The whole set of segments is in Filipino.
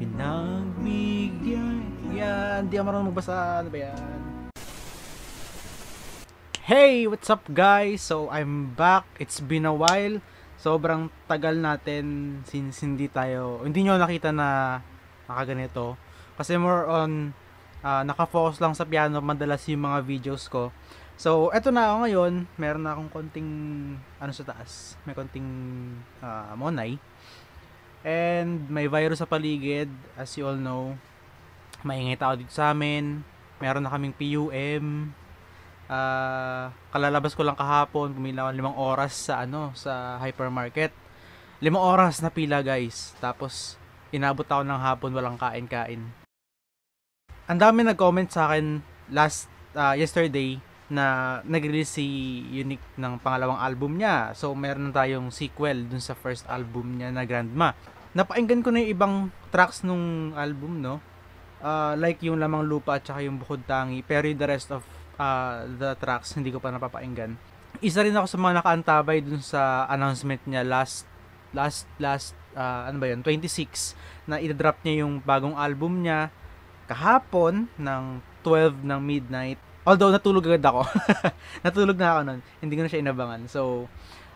Pinagbigyan. Yan, di ako marunong magbasa. Ano ba yan? Hey, what's up guys? So, I'm back. It's been a while. Sobrang tagal natin since hindi tayo, hindi nyo nakita na nakaganito. Kasi more on, uh, nakafocus lang sa piano madalas yung mga videos ko. So, eto na ako ngayon. Meron na akong konting, ano sa taas, may konting uh, monay. And may virus sa paligid, as you all know. Maingay tao dito sa amin. Meron na kaming PUM. Uh, ah, kalalabas ko lang kahapon, pumila ako limang oras sa ano, sa hypermarket. Limang oras na pila guys. Tapos, inabot ako ng hapon, walang kain-kain. Ang dami nag-comment sa akin last, uh, yesterday, na nag-release si Unique ng pangalawang album niya. So, meron na tayong sequel dun sa first album niya na Grandma. Napainggan ko na yung ibang tracks nung album, no? Uh, like yung Lamang Lupa at saka yung Bukod Tangi. Pero the rest of uh, the tracks, hindi ko pa napapainggan. Isa rin ako sa mga nakaantabay dun sa announcement niya last, last, last, uh, ano ba yun, 26, na i-drop niya yung bagong album niya kahapon ng 12 ng midnight Although natulog agad ako. natulog na ako noon. Hindi ko na siya inabangan. So,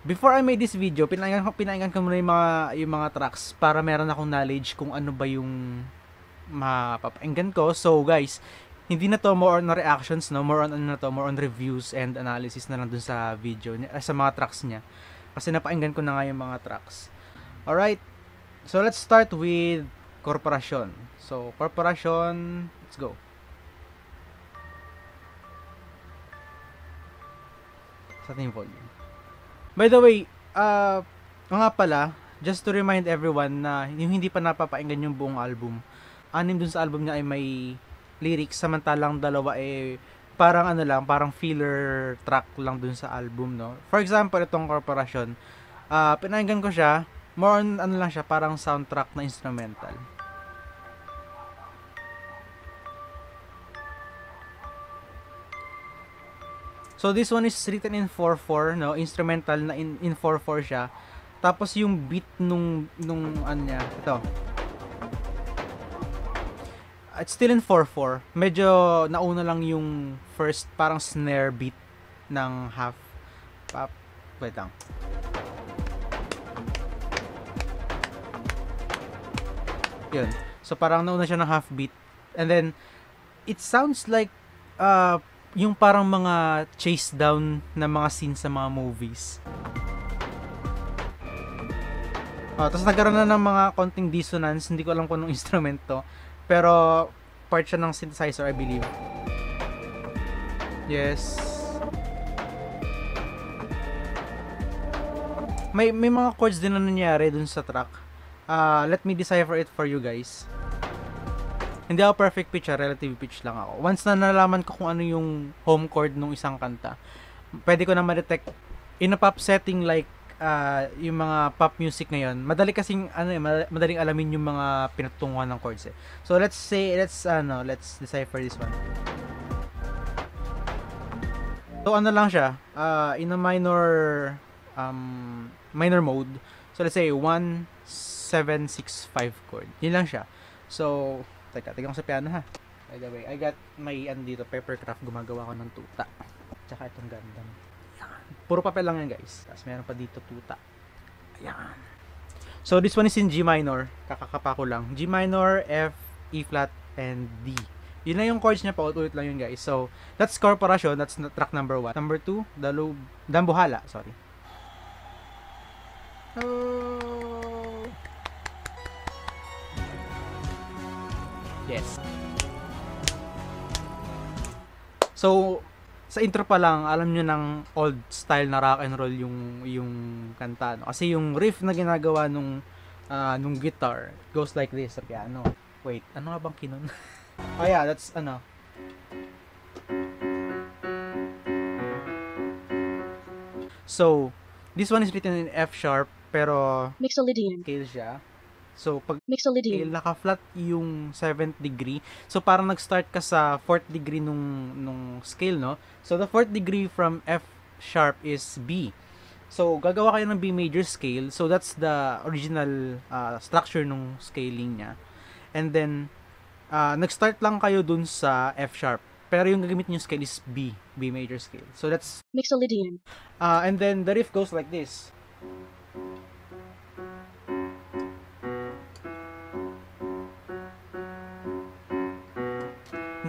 before I made this video, pinaingan ko, pinaingan ko muna yung mga, yung mga tracks para meron akong knowledge kung ano ba yung mapapainggan ko. So, guys, hindi na to more on reactions, no? More on ano na to, more on reviews and analysis na lang dun sa video, niya, sa mga tracks niya. Kasi napainggan ko na nga yung mga tracks. Alright, so let's start with Corporation. So, Corporation, let's go. sa ating volume. By the way, uh, nga pala, just to remind everyone na yung hindi pa napapainggan yung buong album, anim dun sa album niya ay may lyrics, samantalang dalawa ay parang ano lang, parang filler track lang dun sa album, no? For example, itong Corporation, uh, pinakinggan ko siya, more on ano lang siya, parang soundtrack na instrumental. So this one is written in 4/4, no? Instrumental na in in 4/4 siya. Tapos yung beat nung nung ano niya, ito. It's still in 4/4. Medyo nauna lang yung first parang snare beat ng half pop. Wait lang. Yun. So parang nauna siya ng half beat. And then it sounds like uh yung parang mga chase down na mga scenes sa mga movies. Oh, tapos nagkaroon na ng mga konting dissonance, hindi ko alam kung anong instrument to. Pero part siya ng synthesizer, I believe. Yes. May may mga chords din na nangyari dun sa track. Uh, let me decipher it for you guys. Hindi ako perfect pitch, ha? Ah, relative pitch lang ako. Once na nalaman ko kung ano yung home chord ng isang kanta, pwede ko na ma-detect in a pop setting like uh, yung mga pop music ngayon, madali kasing ano eh, madaling alamin yung mga pinatutunguhan ng chords eh. So let's say let's ano, let's decipher this one. So ano lang siya, uh, in a minor um minor mode. So let's say 1 7 6 5 chord. Yun lang siya. So Teka, tignan ko sa piano ha. By the way, I got may ano dito, papercraft, gumagawa ko ng tuta. Tsaka itong Gundam. Puro papel lang yan guys. Tapos meron pa dito tuta. Ayan. So this one is in G minor. Kakakapa ko lang. G minor, F, E flat, and D. Yun lang yung chords niya, paulit-ulit lang yun guys. So, that's Corporation, that's track number 1. Number 2, Dalo, Dambuhala, sorry. Oh. Yes. So, sa intro pa lang, alam nyo ng old style na rock and roll yung yung kanta. No? Kasi yung riff na ginagawa nung uh, nung guitar goes like this sa piano. Wait, ano nga bang kinon? oh yeah, that's ano. So, this one is written in F sharp pero Mixolydian. scale siya. So, pag Mixolydian. naka-flat yung 7th degree, so parang nag-start ka sa 4th degree nung, nung scale, no? So, the 4th degree from F sharp is B. So, gagawa kayo ng B major scale. So, that's the original uh, structure nung scaling niya. And then, uh, nag-start lang kayo dun sa F sharp. Pero yung gagamit niyo scale is B, B major scale. So that's, Mixolydian. uh, and then the riff goes like this.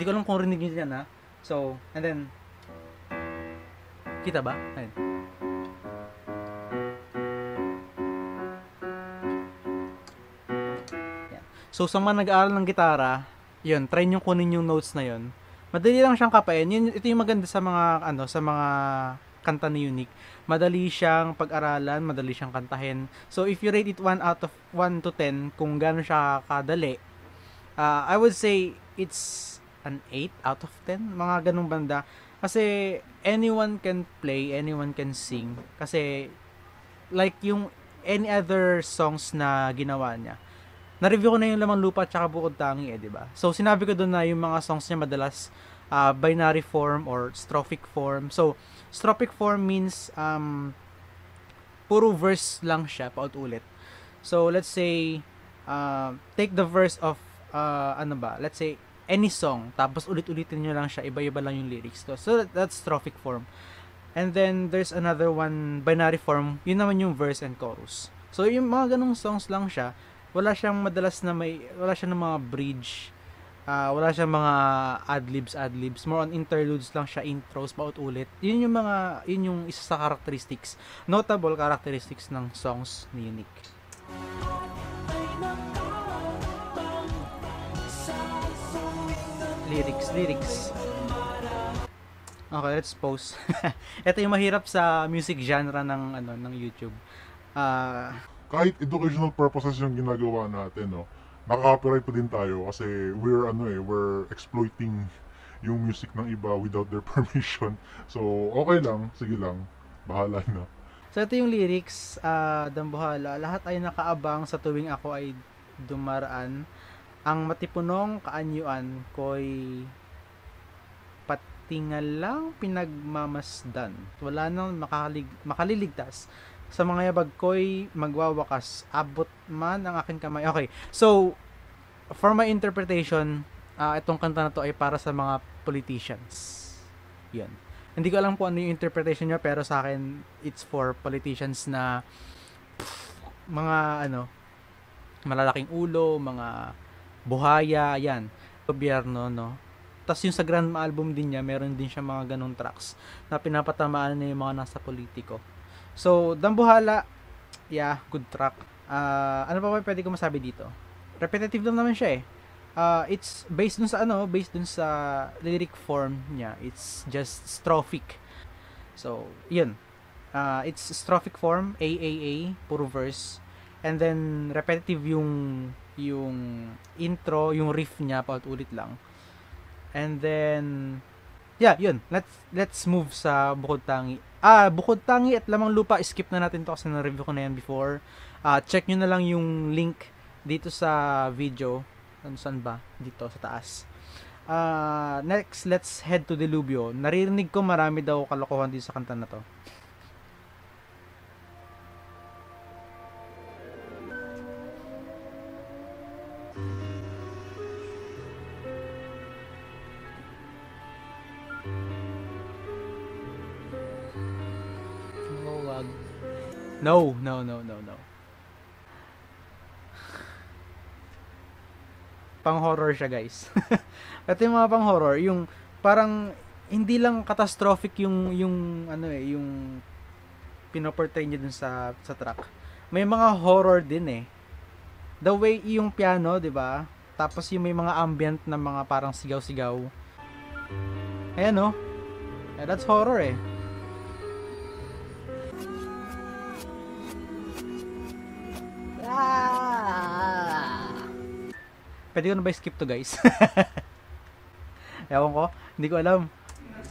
Ko alam kung rinig niyo yan ha. So, and then, kita ba? Ayun. Yan. So, sa mga nag-aaral ng gitara, yun, try nyo kunin yung notes na yun. Madali lang siyang kapain. Yun, ito yung maganda sa mga, ano, sa mga kanta ni Unique. Madali siyang pag-aralan, madali siyang kantahin. So, if you rate it 1 out of 1 to 10, kung gaano siya kadali, uh, I would say it's an 8 out of 10. Mga ganong banda. Kasi anyone can play, anyone can sing. Kasi like yung any other songs na ginawa niya. Na-review ko na yung Lamang Lupa at saka Bukod Tangi eh, di ba? So sinabi ko doon na yung mga songs niya madalas uh, binary form or strophic form. So strophic form means um, puro verse lang siya paulit-ulit. So let's say uh, take the verse of uh, ano ba? Let's say any song tapos ulit-ulitin nyo lang siya iba-iba lang yung lyrics to. So that, that's strophic form. And then there's another one binary form, yun naman yung verse and chorus. So yung mga ganong songs lang siya, wala siyang madalas na may wala siyang mga bridge. Uh, wala siyang mga adlibs adlibs more on interludes lang siya intros paulit-ulit yun yung mga yun yung isa sa characteristics notable characteristics ng songs ni Unique lyrics, lyrics. Okay, let's pause. Ito yung mahirap sa music genre ng ano ng YouTube. Ah, kahit educational purposes yung ginagawa natin, no, nakaka-copyright pa din tayo kasi we're ano eh, we're exploiting yung music ng iba without their permission. So, okay lang, sige lang, bahala na. so ito yung lyrics, ah, Dambuhala. Lahat ay nakaabang sa tuwing ako ay dumaraan. Ang matipunong kaanyuan ko'y patingal lang pinagmamasdan. Wala nang makalig, makaliligtas. Sa mga yabag ko'y magwawakas. Abot man ang aking kamay. Okay, so, for my interpretation, ah, itong kanta na to ay para sa mga politicians. Yun. Hindi ko alam kung ano yung interpretation niya, pero sa akin, it's for politicians na pff, mga ano, malalaking ulo, mga buhaya, yan, gobyerno, no. Tapos yung sa Grand album din niya, meron din siya mga ganong tracks na pinapatamaan na yung mga nasa politiko. So, Dambuhala, yeah, good track. Ah, ano pa ba pwede ko masabi dito? Repetitive lang naman siya eh. Ah, it's based dun sa ano, based dun sa lyric form niya. It's just strophic. So, yun. Ah, it's strophic form, AAA, puro verse. And then repetitive yung yung intro, yung riff niya paulit-ulit lang. And then yeah, yun. Let's let's move sa Bukod Tangi. Ah, Bukod Tangi at Lamang Lupa, skip na natin to kasi na-review ko na yan before. Ah, check nyo na lang yung link dito sa video. Ano saan ba? Dito sa taas. Ah, next, let's head to Delubyo. Naririnig ko marami daw kalokohan dito sa kanta na to. No, no, no, no, no. Pang horror siya, guys. Ito yung mga pang horror, yung parang hindi lang catastrophic yung yung ano eh, yung pinoportray niya dun sa sa track. May mga horror din eh. The way yung piano, 'di ba? Tapos yung may mga ambient na mga parang sigaw-sigaw. Ayan oh. Yeah, that's horror eh. Pwede ko na ba skip to guys? Ewan ko, hindi ko alam.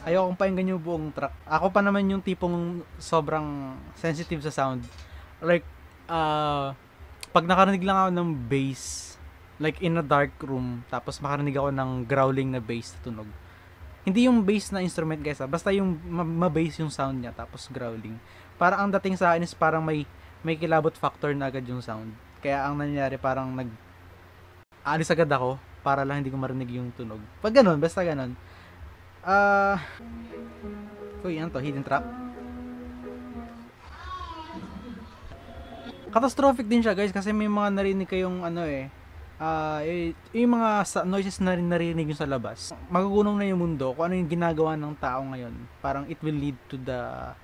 Ayaw kong pakinggan yung buong track. Ako pa naman yung tipong sobrang sensitive sa sound. Like, uh, pag nakarinig lang ako ng bass, like in a dark room, tapos makarinig ako ng growling na bass na tunog. Hindi yung bass na instrument guys, ah. basta yung ma- ma-bass yung sound niya, tapos growling. Parang ang dating sa akin is parang may may kilabot factor na agad yung sound. Kaya ang nangyayari parang nag alis agad ako para lang hindi ko marinig yung tunog. Pag ganun, basta ganun. Ah... uy, ano to? Hidden trap? Catastrophic din siya guys kasi may mga narinig kayong ano eh. Eh, yung mga noises na rin narinig yung sa labas. Magugunong na yung mundo kung ano yung ginagawa ng tao ngayon. Parang it will lead to the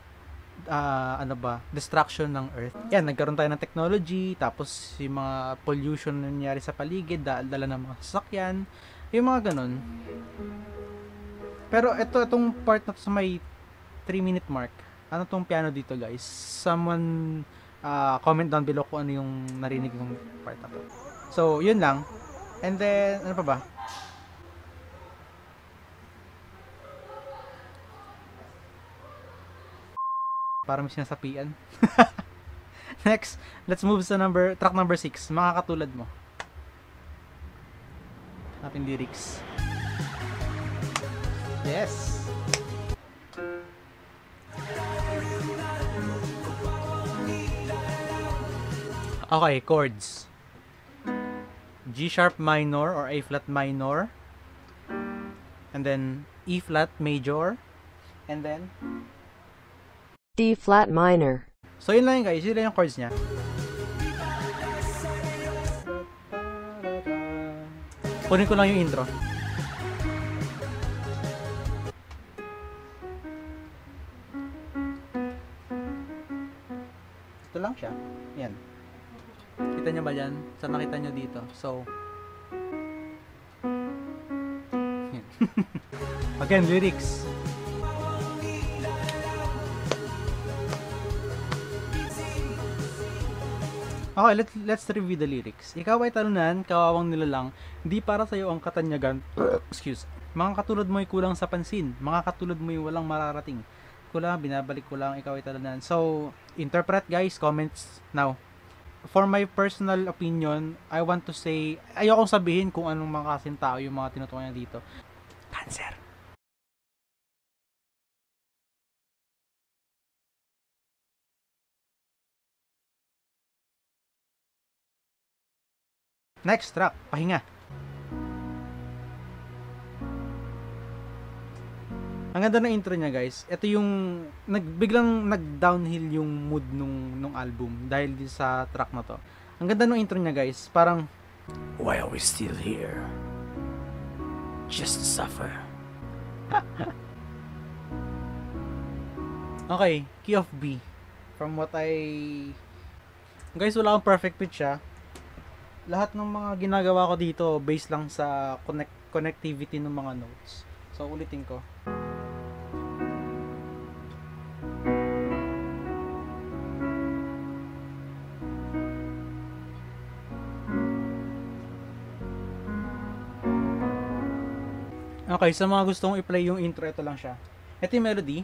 ah, ano ba, destruction ng earth. Yan, nagkaroon tayo ng technology, tapos yung mga pollution na nangyari sa paligid, dahil dala ng mga sasakyan, yung mga ganun. Pero ito, itong part na to sa may 3 minute mark, ano tong piano dito guys? Someone ah, comment down below kung ano yung narinig yung part na to. So, yun lang. And then, ano pa ba? Para may sinasapian. Next, let's move sa number, track number 6. Mga katulad mo. Hanapin lyrics. Yes! Okay, chords. G sharp minor or A flat minor. And then E flat major. And then D flat minor. So yun lang yun guys, yun lang yung chords niya. Kunin ko lang yung intro. Ito lang siya. Yan. Kita niyo ba yan? Saan nakita niyo dito? So. Again, lyrics. Okay, let's, let's review the lyrics. Ikaw ay talunan, kawawang nilalang, di para sa'yo ang katanyagan. Excuse. Mga katulad mo ay kulang sa pansin. Mga katulad mo ay walang mararating. Kulang, binabalik ko lang, ikaw ay talunan. So, interpret guys, comments now. For my personal opinion, I want to say, ayokong sabihin kung anong mga kasing tao yung mga tinutukoy dito. Cancer. Next track, pahinga. Ang ganda ng intro niya, guys. Ito yung nagbiglang nag-downhill yung mood nung nung album dahil din sa track na to. Ang ganda ng intro niya, guys. Parang Why are we still here? Just to suffer. okay, key of B. From what I Guys, wala akong perfect pitch ah lahat ng mga ginagawa ko dito based lang sa connect connectivity ng mga notes. So ulitin ko. Okay, sa mga gustong i-play yung intro, ito lang siya. Ito yung melody.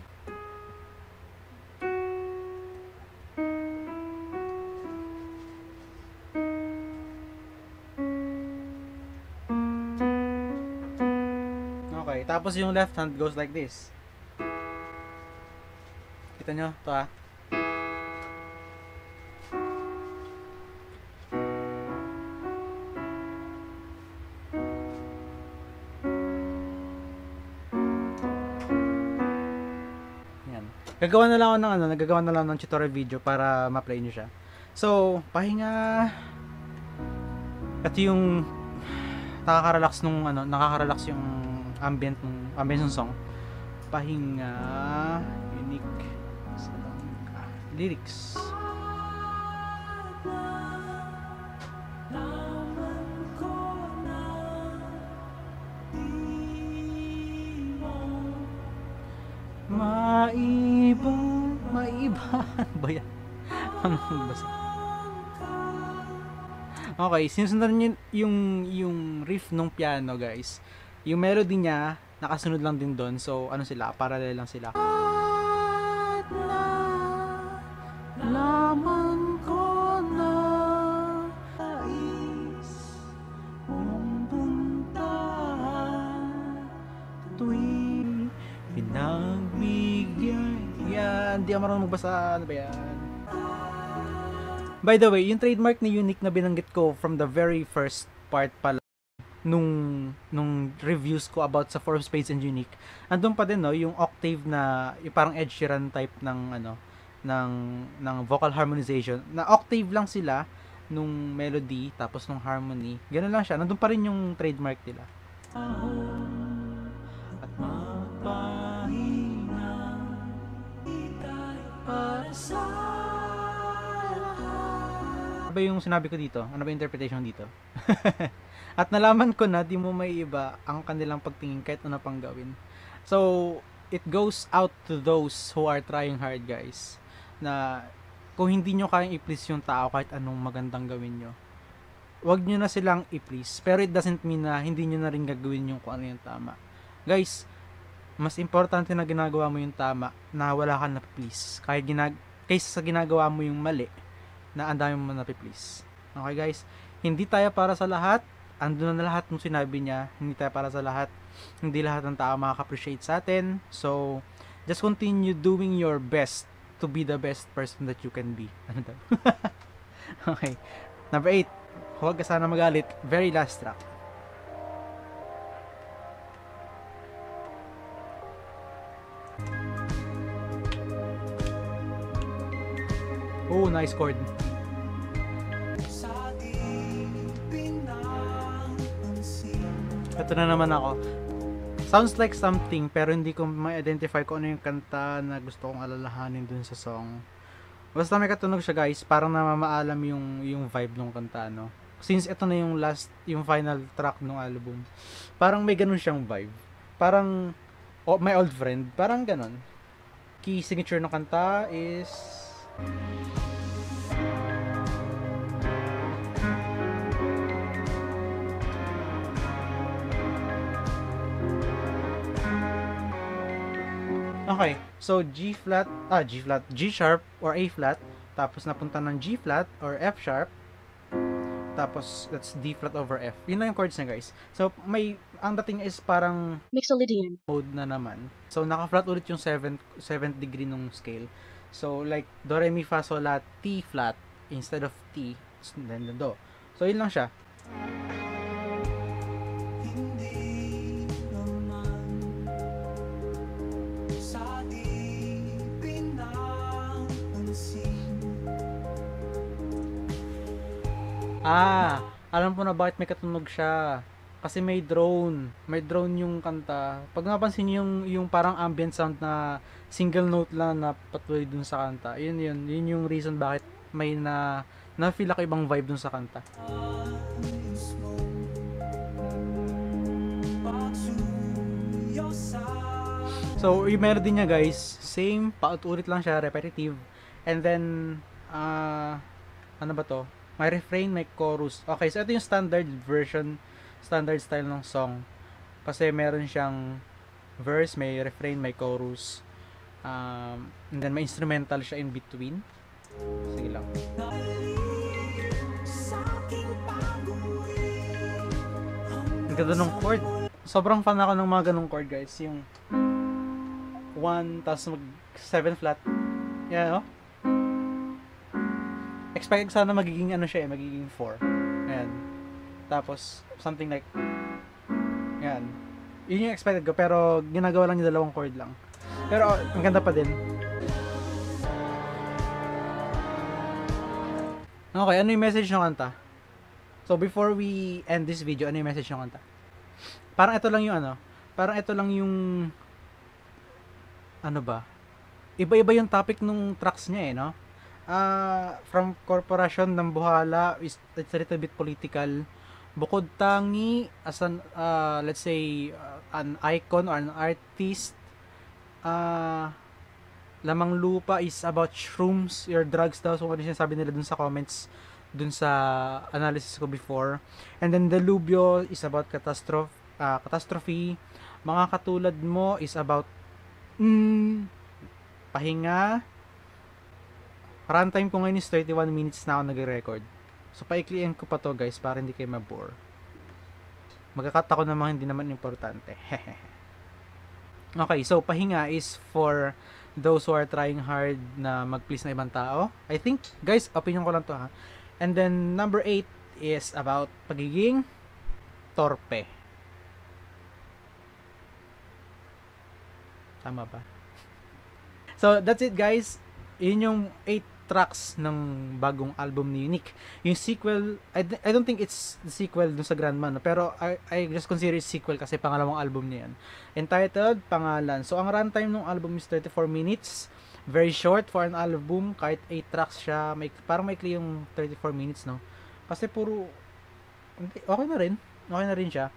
Okay, tapos yung left hand goes like this. Kita nyo? Ito ah. Gagawa na lang ako ng ano, nagagawa na lang ng tutorial video para ma-play nyo siya. So, pahinga. Ito yung nakaka-relax nung ano, nakaka-relax yung ambient ng ambient ng song. Pahinga, unique salangka. lyrics. Maiba, maiba. Ano ba yan? Ano ba sa- Okay, sinusundan niyo yung yung riff ng piano, guys. Yung melody niya nakasunod lang din doon. So, ano sila, parallel lang sila. Laman ko na nais mong puntahan tuwing pinagbigyan. Yan, di ako marunong magbasa. Ano ba yan? By the way, yung trademark ni Unique na binanggit ko from the very first part pala nung nung reviews ko about sa Four of Spades and Unique. Andun pa din no, yung octave na yung parang Ed Sheeran type ng ano ng ng vocal harmonization. Na octave lang sila nung melody tapos nung harmony. Ganun lang siya. Nandun pa rin yung trademark nila. At mapahinga para sa ba yung sinabi ko dito? Ano ba yung interpretation dito? At nalaman ko na di mo may iba ang kanilang pagtingin kahit ano pang gawin. So, it goes out to those who are trying hard, guys. Na kung hindi nyo kayang i-please yung tao kahit anong magandang gawin nyo, wag nyo na silang i-please. Pero it doesn't mean na hindi nyo na rin gagawin yung kung ano yung tama. Guys, mas importante na ginagawa mo yung tama na wala ka na please. Kahit ginag kaysa sa ginagawa mo yung mali na ang dami mo na please. Okay guys, hindi tayo para sa lahat. Ando na lahat ng sinabi niya. Hindi tayo para sa lahat. Hindi lahat ng tao makaka-appreciate sa atin. So, just continue doing your best to be the best person that you can be. Ano daw? okay. Number 8. Huwag ka sana magalit. Very last track. Oh, nice chord. Ito na naman ako. Sounds like something pero hindi ko ma-identify kung ano yung kanta na gusto kong alalahanin dun sa song. Basta may katunog siya guys, parang namamaalam yung yung vibe ng kanta no. Since ito na yung last, yung final track ng album. Parang may ganun siyang vibe. Parang oh, my old friend, parang ganun. Key signature ng kanta is Okay, so G flat, ah G flat, G sharp or A flat, tapos napunta ng G flat or F sharp, tapos that's D flat over F. Yun lang yung chords niya guys. So may, ang dating is parang Mixolydian. mode na naman. So naka-flat ulit yung 7th, 7th degree nung scale. So like do re mi fa sol la T flat instead of T then the do. So yun lang siya. Ah, alam ko na bakit may katunog siya. Kasi may drone. May drone yung kanta. Pag napansin niyo yung, yung parang ambient sound na single note lang na patuloy dun sa kanta. Yun yun. Yun yung reason bakit may na na-feel ako ibang vibe dun sa kanta. So, yung melody niya guys, same, paulit lang siya, repetitive. And then, ah, ano ba to? May refrain, may chorus. Okay, so ito yung standard version, standard style ng song. Kasi meron siyang verse, may refrain, may chorus. Um, and then may instrumental siya in between. Sige lang. Ang ganda ng chord. Sobrang fan ako ng mga ganong chord, guys. Yung 1, tapos mag 7 flat. Yan, oh. Expect sana magiging ano siya eh, magiging 4. Ayan. Tapos, something like, yan. Yun yung expected ko, pero ginagawa lang yung dalawang chord lang. Pero, ang ganda pa din. Okay, ano yung message ng kanta? So, before we end this video, ano yung message ng kanta? Parang ito lang yung ano, parang ito lang yung, ano ba? Iba-iba yung topic nung tracks niya eh, no? Ah, from corporation ng Buhala is it's a little bit political. Bukod tangi as an uh, let's say uh, an icon or an artist. Ah, lamang lupa is about shrooms, your drugs daw. So, ano yung sabi nila dun sa comments, dun sa analysis ko before. And then, the Lubyo is about catastrophe. ah, catastrophe. Mga katulad mo is about mm, pahinga. Runtime ko ngayon is 31 minutes na ako nagre-record. So, paikliin ko pa to guys para hindi kayo mabore. Magkakat ako ng mga hindi naman importante. okay, so pahinga is for those who are trying hard na mag-please na ibang tao. I think, guys, opinion ko lang to ha. And then, number 8 is about pagiging Torpe. Tama ba? So, that's it guys. Yun yung 8 tracks ng bagong album ni Unique. Yung sequel, I, I don't think it's the sequel dun sa Grandma, no? pero I, I just consider it sequel kasi pangalawang album niya yan. Entitled, pangalan. So, ang runtime ng album is 34 minutes. Very short for an album. Kahit 8 tracks siya. May, parang may yung 34 minutes, no? Kasi puro, okay na rin. Okay na rin siya.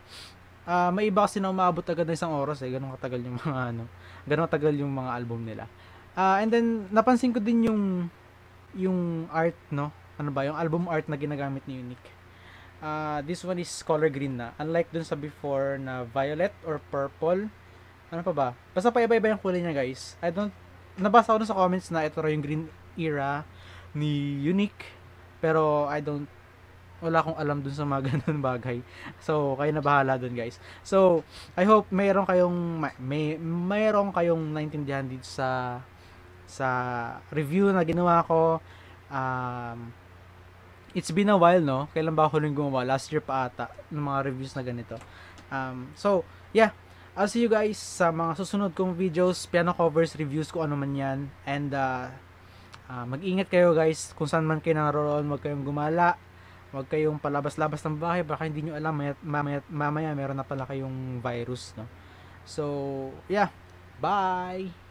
Ah, may iba kasi na umabot agad ng isang oras eh. Ganun katagal yung mga ano. Ganun katagal yung mga album nila. Ah, and then napansin ko din yung yung art, no? Ano ba, yung album art na ginagamit ni Unique. Ah, this one is color green na. Unlike dun sa before na violet or purple. Ano pa ba? Basta pa iba-iba yung kulay niya, guys. I don't nabasa ko dun sa comments na ito raw yung green era ni Unique. Pero I don't wala akong alam dun sa mga ganun bagay. So, kayo na bahala dun, guys. So, I hope mayroon kayong may mayroon kayong naintindihan dito sa sa review na ginawa ko. Um, it's been a while, no? Kailan ba ako huling gumawa? Last year pa ata ng mga reviews na ganito. Um, so, yeah. I'll see you guys sa mga susunod kong videos, piano covers, reviews ko ano man yan. And, uh, uh, mag-ingat kayo guys kung saan man kayo naroon, huwag kayong gumala. Huwag kayong palabas-labas ng bahay, baka hindi nyo alam, mamaya, mamaya, mamaya meron na pala kayong virus, no? So, yeah. Bye!